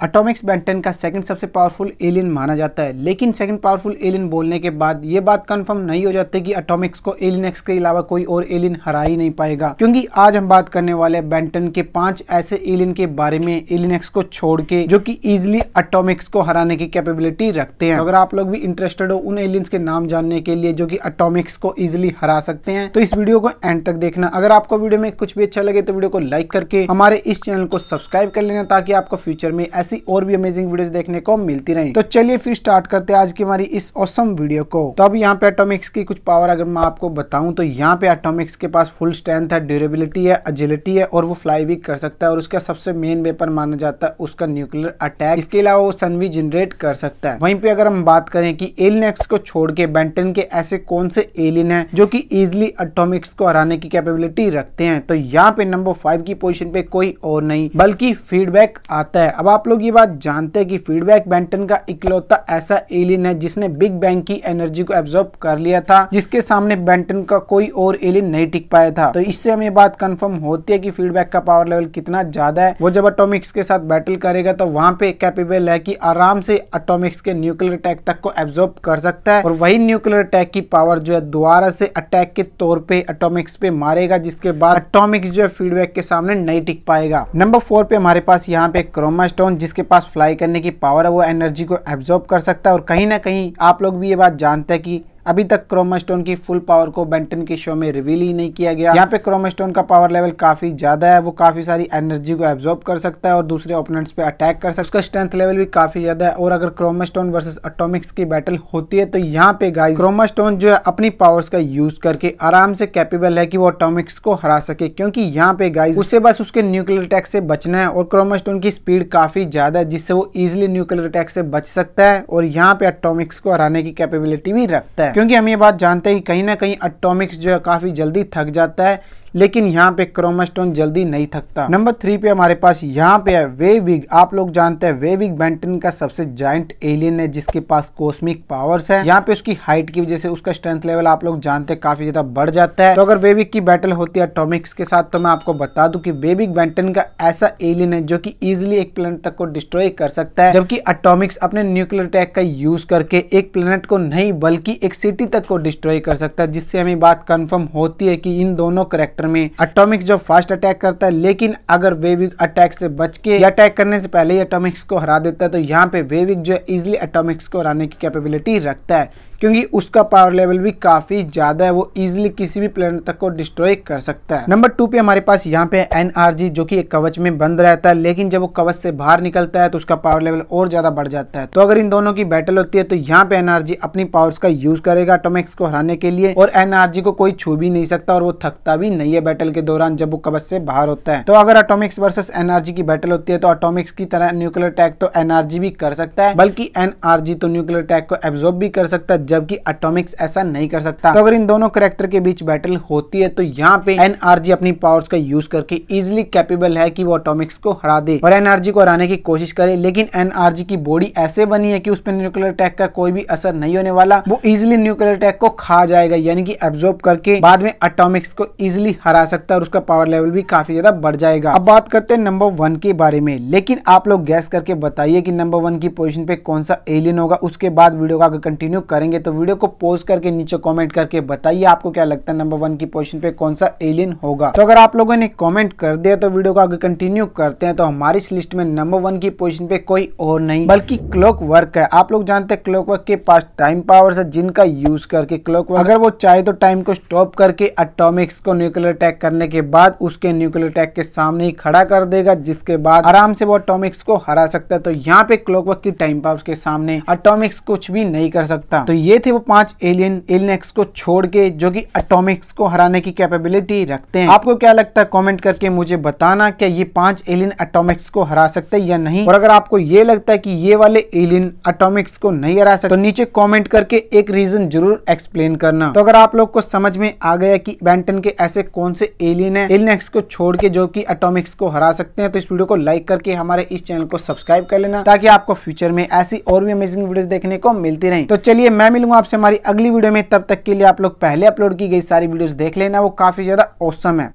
Atomics Benton का second सबसे powerful alien माना जाता है। लेकिन सेकंड पावरफुल एलियन बोलने के बाद ये बात कंफर्म नहीं हो जाती कि अटोमिक्स को एलियन एक्स के अलावा कोई और एलियन हरा ही नहीं पाएगा। क्योंकि आज हम बात करने वाले बेंटन के पाँच ऐसे एलियन के बारे में एलियन एक्स को छोड़ के, जो की इजिली अटोमिक्स को हराने की कैपेबिलिटी रखते हैं। अगर आप लोग भी इंटरेस्टेड हो उन एलियंस के नाम जानने के लिए, जो की अटोमिक्स को इजिली हरा सकते हैं तो इस वीडियो को एंड तक देखना। अगर आपको वीडियो में कुछ भी अच्छा लगे तो वीडियो को लाइक करके हमारे इस चैनल को सब्सक्राइब कर लेना, ताकि आपको फ्यूचर में ऐसी और भी अमेजिंग वीडियोस देखने को मिलती रही। तो चलिए फिर स्टार्ट करते हैं आज की हमारी इस औसम वीडियो को। तो अब यहाँ पे एटोमिक्स की कुछ पावर अगर मैं आपको बताऊँ तो यहाँ पे एटोमिक्स के पास फुल स्ट्रेंथ है ड्यूरेबिलिटी है एजिलिटी है और वो फ्लाई भी कर सकता है और उसका सबसे मेन वेपन माना जाता है उसका न्यूक्लियर अटैक इसके अलावा वो सन भी जनरेट कर सकता है। वहीं पे अगर हम बात करें कि एलियन को छोड़ के बेंटन के ऐसे कौन से एलियन है जो की इजिली अटोमिक्स को हराने की कैपेबिलिटी रखते हैं तो यहाँ पे नंबर फाइव की पोजिशन पे कोई और नहीं, बल्कि फीडबैक आता है। अब आप लोग ये बात जानते हैं कि फीडबैक बेंटन का इकलौता ऐसा एलियन है जिसने बिग बैंग की एनर्जी को एब्जॉर्ब कर लिया था, जिसके सामने बेंटन का कोई और एलियन नहीं टिक पाया था। तो इससे हमें बात कंफर्म होती है कि फीडबैक का पावर लेवल कितना ज़्यादा है। वो जब अटोमिक्स के साथ बैटल करेगा तो वहाँ पे कैपेबल है कि आराम से अटोमिक्स के न्यूक्लियर अटैक तक को एब्जॉर्ब कर सकता है। और वही न्यूक्लियर अटैक की पावर जो है, दोबारा से अटैक के तौर पे अटोमिक्स पे मारेगा, जिसके बाद अटोमिक्स जो है, फीडबैक के सामने नहीं टिक पाएगा। नंबर फोर पे हमारे पास यहाँ पे क्रोमा स्टोन जिसके पास फ्लाई करने की पावर है, वो एनर्जी को एब्जॉर्ब कर सकता है और कहीं ना कहीं आप लोग भी ये बात जानते हैं कि अभी तक क्रोमास्टोन की फुल पावर को बेंटन के शो में रिवील ही नहीं किया गया। यहाँ पे क्रोमास्टोन का पावर लेवल काफ़ी ज़्यादा है, वो काफ़ी सारी एनर्जी को एब्जॉर्ब कर सकता है और दूसरे ओपोनेंट्स पे अटैक कर सकता है। उसका स्ट्रेंथ लेवल भी काफ़ी ज़्यादा है और अगर क्रोमास्टोन वर्सेस अटोमिक्स की बैटल होती है तो यहाँ पे गाइस क्रोमास्टोन जो है अपनी पावर्स का यूज़ करके आराम से कैपेबल है कि वो अटोमिक्स को हरा सके, क्योंकि यहाँ पे गाइस उससे बस उसके न्यूक्लियर अटैक से बचना है और क्रोमास्टोन की स्पीड काफ़ी ज़्यादा है, जिससे वो इजिली न्यूक्लियर अटैक से बच सकता है और यहाँ पे अटोमिक्स को हराने की कैपेबिलिटी भी रखता है। क्योंकि हम ये बात जानते हैं कहीं ना कहीं अटोमिक्स जो है काफ़ी जल्दी थक जाता है। लेकिन यहाँ पे क्रोमास्टोन जल्दी नहीं थकता। नंबर थ्री पे हमारे पास यहाँ पे है वेविग आप लोग जानते हैं वेविग बेंटन का सबसे जाइंट एलियन है, जिसके पास कॉस्मिक पावर्स है। यहाँ पे उसकी हाइट की वजह से उसका स्ट्रेंथ लेवल आप लोग जानते हैं, काफ़ी ज़्यादा बढ़ जाता है। तो अगर वेविक की बैटल होती है अटोमिक्स के साथ तो मैं आपको बता दू की वेविक बेंटन का ऐसा एलियन है जो की इजिली एक प्लेनेट तक को डिस्ट्रॉय कर सकता है, जबकि अटोमिक्स अपने न्यूक्लियर अटैक का यूज़ करके एक प्लेनेट को नहीं, बल्कि एक सिटी तक को डिस्ट्रॉय कर सकता है, जिससे हमें बात कंफर्म होती है कि इन दोनों करेक्टर सेक्टर में अटोमिक जो फास्ट अटैक करता है, लेकिन अगर वेविक अटैक से बच के अटैक करने से पहले ही अटोमिक्स को हरा देता है तो यहाँ पे वेविक जो है इजिली अटोमिक्स को हराने की कैपेबिलिटी रखता है। क्योंकि उसका पावर लेवल भी काफ़ी ज़्यादा है, वो इजिली किसी भी प्लेनेट तक को डिस्ट्रॉय कर सकता है। नंबर टू पे हमारे पास यहाँ पे एनआरजी जो कि एक कवच में बंद रहता है, लेकिन जब वो कवच से बाहर निकलता है तो उसका पावर लेवल और ज़्यादा बढ़ जाता है। तो अगर इन दोनों की बैटल होती है तो यहाँ पे एनआरजी अपनी पावर्स का यूज़ करेगा अटोमिक्स को हराने के लिए, और एनआरजी को कोई छू भी नहीं सकता, और वो थकता भी नहीं है बैटल के दौरान जब वो कवच से बाहर होता है। तो अगर अटोमिक्स वर्सेस एनआरजी की बैटल होती है तो अटोमिक्स की तरह न्यूक्लियर अटैक तो एनआरजी भी कर सकता है, बल्कि एनआरजी तो न्यूक्लियर अटैक को एब्जॉर्ब भी कर सकता है जबकि अटोमिक्स ऐसा नहीं कर सकता। तो अगर इन दोनों करेक्टर के बीच बैटल होती है तो यहाँ पे एनआरजी अपनी पावर्स का यूज़ करके इजिली कैपेबल है कि वो अटोमिक्स को हरा दे और एनआरजी को हराने की कोशिश करे। लेकिन एनआरजी की बॉडी ऐसे बनी है कि उस पर न्यूक्लियर अटैक का कोई भी असर नहीं होने वाला। वो इजिली न्यूक्लियर अटैक को खा जाएगा, यानी कि एब्जॉर्ब करके बाद में अटोमिक्स को इजिली हरा सकता है और उसका पावर लेवल भी काफ़ी ज़्यादा बढ़ जाएगा। अब बात करते हैं नंबर वन के बारे में। लेकिन आप लोग गैस करके बताइए कि नंबर वन की पोजीशन पे कौन सा एलियन होगा। उसके बाद वीडियो का कंटिन्यू करेंगे तो वीडियो को पोज करके नीचे कमेंट करके बताइए आपको क्या लगता है नंबर वन की पोजीशन पे कौन सा एलियन होगा। तो अगर आप लोगों ने कमेंट कर दिया तो वीडियो को आगे कंटिन्यू करते हैं तो हमारी इस लिस्ट में नंबर वन की पोजीशन पे कोई और नहीं, बल्कि क्लॉक वर्क है। आप लोग जानते हैं क्लॉक वर्क के पास टाइम पावर है जिनका यूज़ करके क्लॉक वर्क अगर वो चाहे तो टाइम को स्टॉप करके अटोमिक्स को न्यूक्लियर अटैक करने के बाद उसके न्यूक्लियर अटैक के सामने ही खड़ा कर देगा, जिसके बाद आराम से वो अटोमिक्स को हरा सकता है। तो यहाँ पे क्लॉक वर्क की टाइम पावर के सामने अटोमिक्स कुछ भी नहीं कर सकता। तो ये थे वो पाँच एलियन एलियन एक्स को छोड़ के जो कि अटोमिक्स को हराने की कैपेबिलिटी रखते हैं। आपको क्या लगता है कमेंट करके मुझे बताना क्या ये पाँच एलियन अटोमिक्स को हरा सकते हैं या नहीं? और अगर आपको ये लगता है कि ये वाले एलियन अटोमिक्स को नहीं हरा सकते तो नीचे कॉमेंट करके एक रीजन ज़रूर एक्सप्लेन करना। तो अगर आप लोग को समझ में आ गया की बैंटन के ऐसे कौन से एलियन है एलियन एक्स को छोड़ के जो की अटोमिक्स को हरा सकते हैं तो इस वीडियो को लाइक करके हमारे इस चैनल को सब्सक्राइब कर लेना, ताकि आपको फ्यूचर में ऐसी और भी अमेजिंग वीडियो देखने को मिलती रहे। तो चलिए मैं मिलूँगा आपसे हमारी अगली वीडियो में। तब तक के लिए आप लोग पहले अपलोड की गई सारी वीडियोस देख लेना, वो काफ़ी ज़्यादा औसम है।